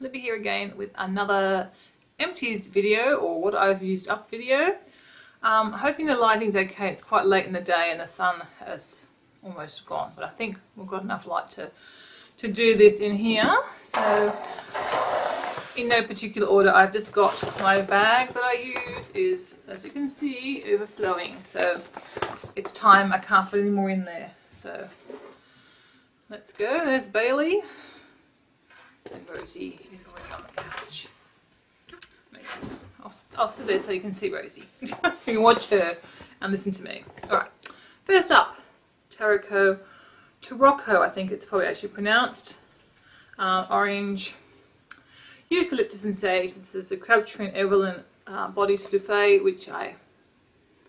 Libby here again with another empties video or what I've used up video. Um, hoping the lighting's okay, it's quite late in the day and the sun has almost gone but I think we've got enough light to, to do this in here. So in no particular order I've just got my bag that I use is as you can see overflowing. So it's time. I can't fit any more in there. So let's go. There's Bailey and Rosie is already on the couch. I'll, I'll sit there so you can see Rosie. you can watch her and listen to me. Alright, first up, Taroko, Tarocco I think it's probably actually pronounced. Uh, orange, eucalyptus and sage. This is a Crabtree and Evelyn uh, body souffle which I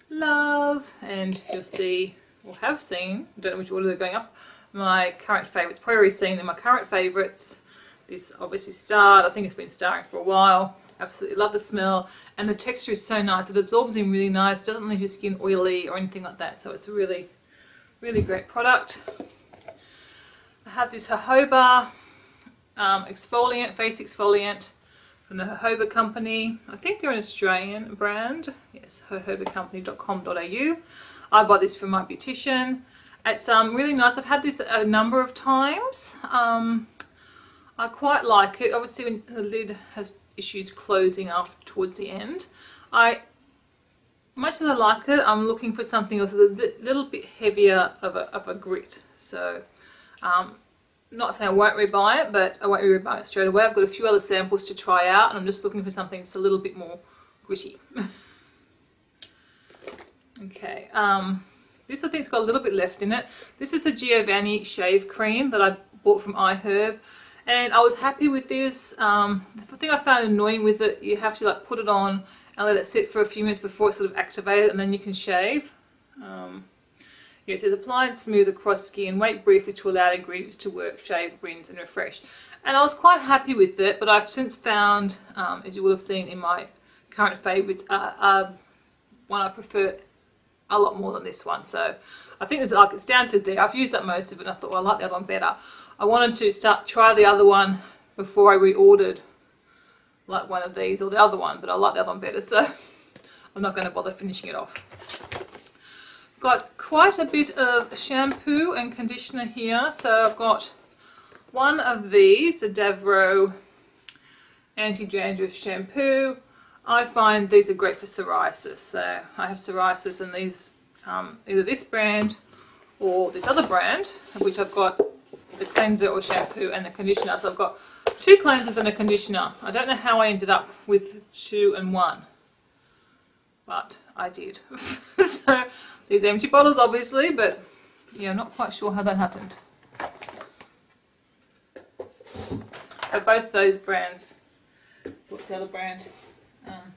love and you'll see or have seen, I don't know which order they're going up, my current favourites, probably already seen in my current favourites this obviously starred. I think it's been starring for a while. Absolutely love the smell and the texture is so nice. It absorbs in really nice, doesn't leave your skin oily or anything like that. So it's a really, really great product. I have this jojoba um, exfoliant, face exfoliant from the jojoba company. I think they're an Australian brand. Yes, jojobacompany.com.au. I bought this from my beautician. It's um, really nice. I've had this a number of times. Um, I quite like it. Obviously when the lid has issues closing after towards the end. I much as I like it, I'm looking for something else a little bit heavier of a, of a grit. So, um, not saying I won't rebuy it, but I won't rebuy it straight away. I've got a few other samples to try out, and I'm just looking for something that's a little bit more gritty. okay, um, this I think's got a little bit left in it. This is the Giovanni Shave Cream that I bought from iHerb and I was happy with this. Um, the thing I found annoying with it, you have to like put it on and let it sit for a few minutes before it's sort of activated and then you can shave. Um, yeah, says apply and smooth across skin, wait briefly to allow the ingredients to work, shave, rinse and refresh. And I was quite happy with it, but I've since found, um, as you will have seen in my current favourites, uh, uh, one I prefer a lot more than this one. So I think it's like it's down to there. I've used up most of it and I thought, well, I like the other one better. I wanted to start try the other one before I reordered like one of these or the other one, but I like the other one better, so I'm not going to bother finishing it off. Got quite a bit of shampoo and conditioner here, so I've got one of these, the Davro anti-dandruff shampoo. I find these are great for psoriasis, so I have psoriasis and these, um, either this brand or this other brand, which I've got the cleanser or shampoo and the conditioner. So I've got two cleansers and a conditioner. I don't know how I ended up with two and one, but I did. so these empty bottles obviously, but yeah, I'm not quite sure how that happened. But both those brands, so what's the other brand? Um,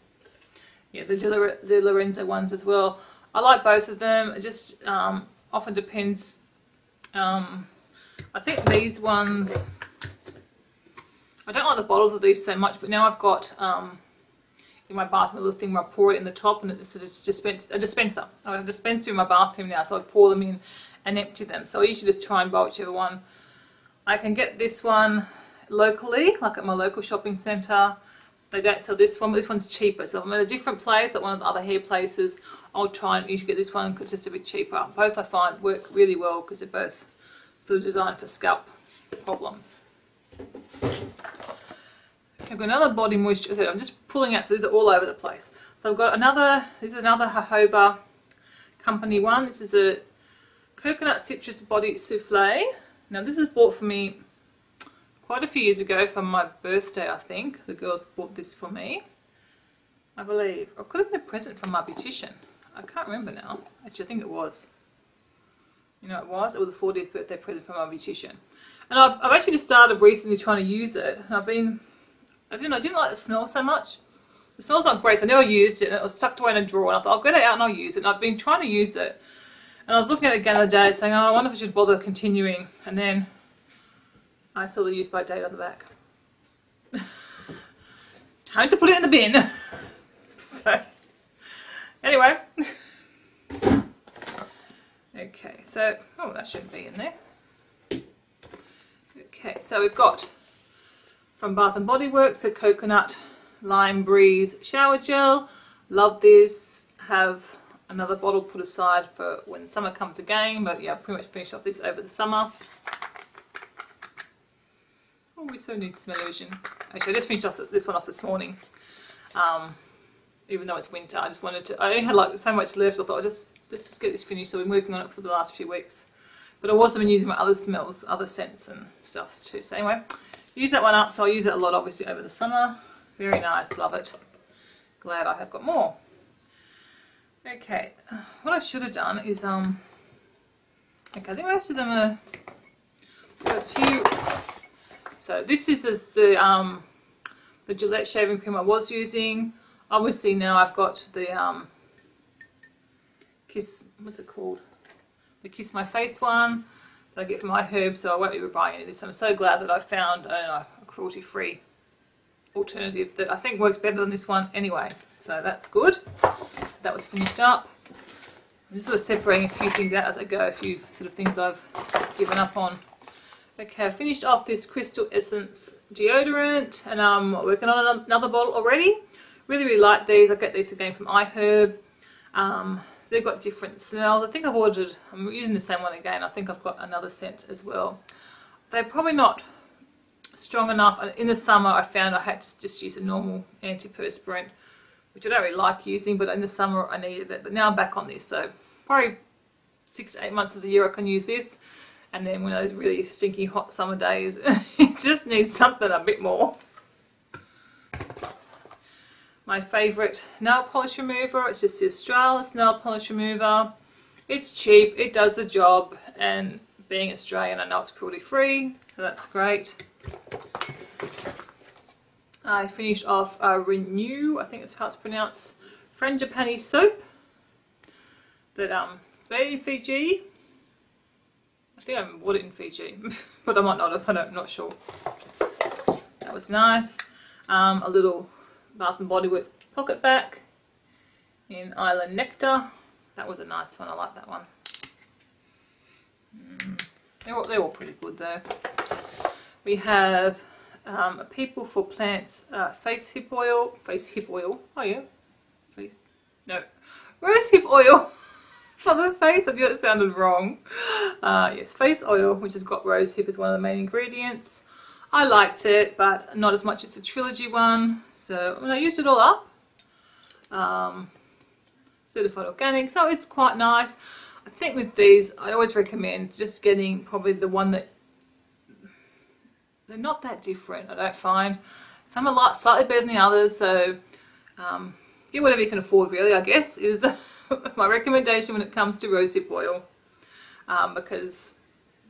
yeah, the De Lorenzo ones as well. I like both of them. It just um, often depends um, I think these ones, I don't like the bottles of these so much, but now I've got um, in my bathroom a little thing where I pour it in the top and it's a, dispenser, a dispenser. I have a dispenser in my bathroom now, so I pour them in and empty them. So I usually just try and buy whichever one. I can get this one locally, like at my local shopping centre. They don't sell this one, but this one's cheaper. So if I'm at a different place, at one of the other hair places, I'll try and usually get this one because it's just a bit cheaper. Both I find work really well because they're both of designed for scalp problems. I've got another body moisturizer. I'm just pulling out, so these are all over the place. So I've got another, this is another jojoba company one. This is a coconut citrus body souffle. Now this was bought for me quite a few years ago for my birthday, I think. The girls bought this for me, I believe. Or could have been a present from my beautician. I can't remember now. Actually, I think it was. You know, it was. It was a 40th birthday present from my beautician. And I've, I've actually just started recently trying to use it. And I've been, I didn't, I didn't like the smell so much. The smell's not great, so I never used it. And it was tucked away in a drawer. And I thought, I'll get it out and I'll use it. And I've been trying to use it. And I was looking at it again the other day saying, oh, I wonder if I should bother continuing. And then I saw the use by date on the back. Time to put it in the bin. so, anyway. Okay, so, oh, that shouldn't be in there. Okay, so we've got from Bath and Body Works, a Coconut Lime Breeze Shower Gel. Love this. Have another bottle put aside for when summer comes again, but yeah, pretty much finished off this over the summer. Oh, we so need Smellusion. Actually, I just finished off this one off this morning. Um, even though it's winter, I just wanted to, I only had like so much left, I thought I'll just, let's just get this finished. So I've been working on it for the last few weeks. But I've also been using my other smells, other scents and stuff too. So anyway, use that one up. So I'll use it a lot obviously over the summer. Very nice, love it. Glad I have got more. Okay, what I should have done is, um, okay, I think most of them are, a few, so this is the, the, um, the Gillette shaving cream I was using. Obviously now I've got the, um, Kiss, what's it called? The Kiss My Face one that I get from iHerb, so I won't be buying any of this. I'm so glad that I found a, a cruelty-free alternative that I think works better than this one anyway. So that's good. That was finished up. I'm just sort of separating a few things out as I go, a few sort of things I've given up on. Okay, I finished off this Crystal Essence deodorant and I'm working on another bottle already. Really, really like these. I get these again from iHerb. Um, they've got different smells. I think I've ordered, I'm using the same one again. I think I've got another scent as well. They're probably not strong enough. In the summer, I found I had to just use a normal antiperspirant, which I don't really like using, but in the summer I needed it. But now I'm back on this, so probably six, eight months of the year I can use this. And then when those really stinky hot summer days, it just needs something a bit more. My favourite nail polish remover, it's just the Australis nail polish remover. It's cheap, it does the job, and being Australian I know it's cruelty free, so that's great. I finished off a Renew, I think that's how it's pronounced, Frangipani soap that um, it's made in Fiji. I think I bought it in Fiji, but I might not have, I'm not sure. That was nice. Um, a little Bath and Body Works PocketBac in Island Nectar. That was a nice one, I like that one. Mm. They're, all, they're all pretty good though. We have um, People for Plants uh, face hip oil, face hip oil, oh yeah, face, no, rose hip oil. for the face. I knew that sounded wrong. Uh, yes, face oil, which has got rosehip as one of the main ingredients. I liked it, but not as much as the Trilogy one. So I, I used it all up. Um, certified organic, so it's quite nice. I think with these, I always recommend just getting probably the one that they're not that different. I don't find some are slightly better than the others. So um, get whatever you can afford, really. I guess is. my recommendation when it comes to rosehip oil um, because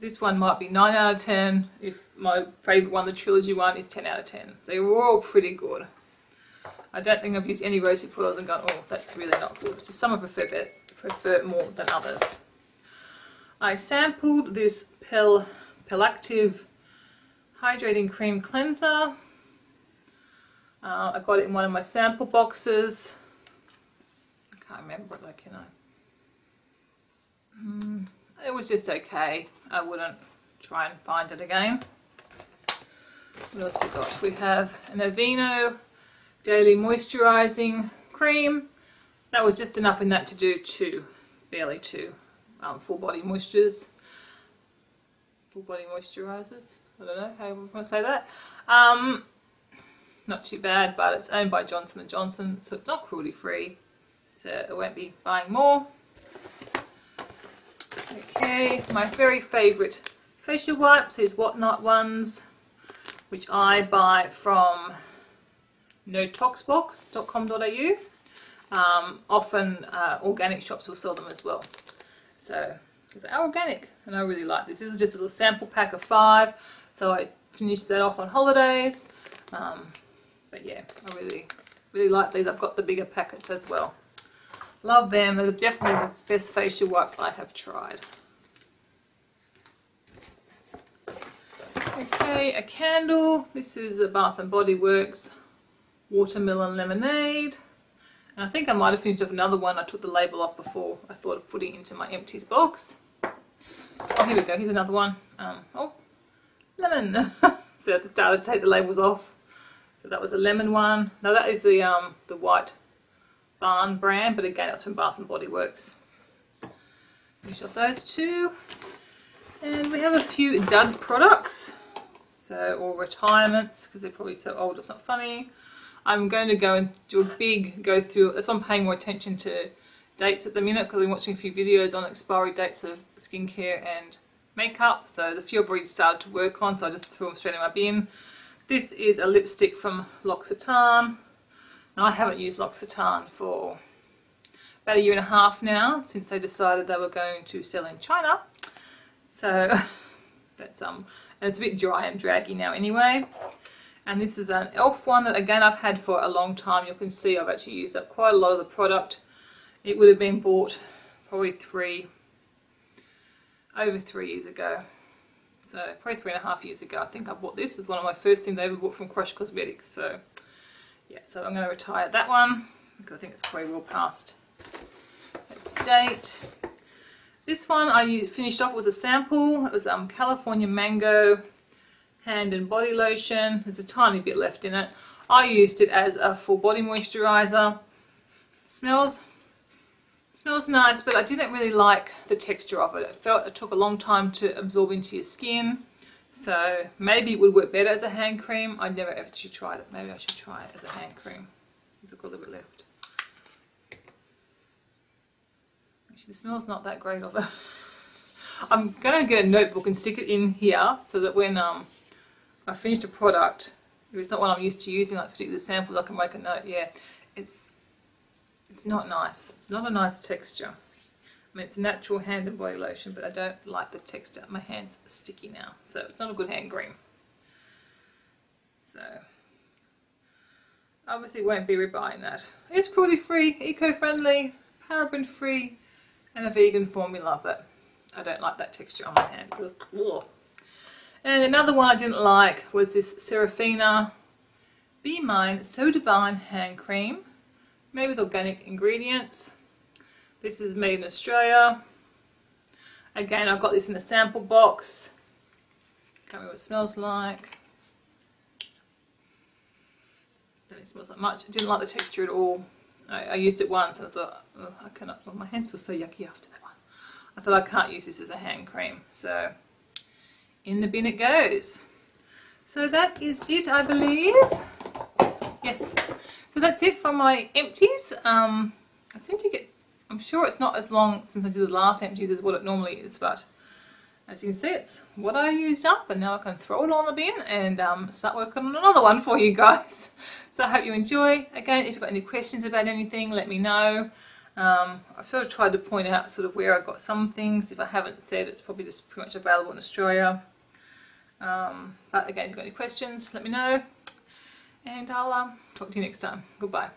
this one might be 9 out of 10 if my favourite one, the Trilogy one, is 10 out of 10. They were all pretty good. I don't think I've used any rosehip oils and gone, oh, that's really not good. So some I prefer, better, prefer more than others. I sampled this Pel Pelactiv Hydrating Cream Cleanser. Uh, I got it in one of my sample boxes I can't remember it, like you know mm, it was just okay I wouldn't try and find it again what else we got we have an Aveeno daily moisturizing cream. That was just enough in that to do two barely two um, full body moistures. Full body moisturizers I don't know how want to say that. Um, not too bad but it's owned by Johnson & Johnson so it's not cruelty free. So I won't be buying more. Okay, my very favourite facial wipes is WotNot ones, which I buy from notoxbox.com.au. Um, often uh, organic shops will sell them as well. So, because they are organic, and I really like this. This was just a little sample pack of five, so I finished that off on holidays. Um, but yeah, I really, really like these. I've got the bigger packets as well. Love them. They're definitely the best facial wipes I have tried. Okay, a candle. This is a Bath and Body Works Watermelon Lemonade. And I think I might have finished off another one. I took the label off before I thought of putting it into my empties box. Oh, here we go. Here's another one. Um, oh, lemon. so I started to take the labels off. So that was a lemon one. Now that is the um, the white barn brand, but again it's from Bath and Body Works. Finish off those two. And we have a few dud products. So, or retirements, because they're probably so old it's not funny. I'm going to go and do a big go through, that's why I'm paying more attention to dates at the minute, because I've been watching a few videos on expiry dates of skincare and makeup. So the few I've already started to work on, so I just threw them straight in my bin. This is a lipstick from L'Occitane. Now I haven't used L'Occitane for about a year and a half now, since they decided they were going to sell in China. So that's um, and it's a bit dry and draggy now anyway. And this is an e.l.f. one that again I've had for a long time. You can see I've actually used up quite a lot of the product. It would have been bought probably three, over three years ago. So probably three and a half years ago I think I bought this. It's one of my first things I ever bought from Crush Cosmetics. So yeah, so I'm going to retire that one because I think it's probably well past its date. This one I finished off was a sample. It was um, California Mango Hand and Body Lotion. There's a tiny bit left in it. I used it as a full body moisturizer. Smells smells nice, but I didn't really like the texture of it. It felt it took a long time to absorb into your skin. So maybe it would work better as a hand cream. I never actually tried it. Maybe I should try it as a hand cream since I've got a little bit left. Actually, the smell's not that great of it. I'm going to get a notebook and stick it in here so that when um, I finished a product, if it's not one I'm used to using, like particular samples, I can make a note. Yeah, it's it's not nice. It's not a nice texture. I mean, it's a natural hand and body lotion, but I don't like the texture. My hand's sticky now, so it's not a good hand cream. So, obviously won't be rebuying that. It's cruelty free, eco-friendly, paraben free, and a vegan formula, but I don't like that texture on my hand. Ugh. And another one I didn't like was this Seraphina Be Mine So Divine Hand Cream, made with organic ingredients. This is made in Australia. Again, I got this in a sample box. Tell me what it smells like. Don't it smells much. I didn't like the texture at all. I, I used it once and I thought, oh, I cannot, my hands feel so yucky after that one. I thought I can't use this as a hand cream. So in the bin it goes. So that is it, I believe. Yes. So that's it for my empties. Um, I seem to get, I'm sure it's not as long since I did the last empties as what it normally is, but as you can see, it's what I used up and now I can throw it all in the bin and um, start working on another one for you guys. So I hope you enjoy. Again, if you've got any questions about anything, let me know. Um, I've sort of tried to point out sort of where I got some things. If I haven't said, it's probably just pretty much available in Australia. Um, but again, if you've got any questions, let me know. And I'll um, talk to you next time. Goodbye.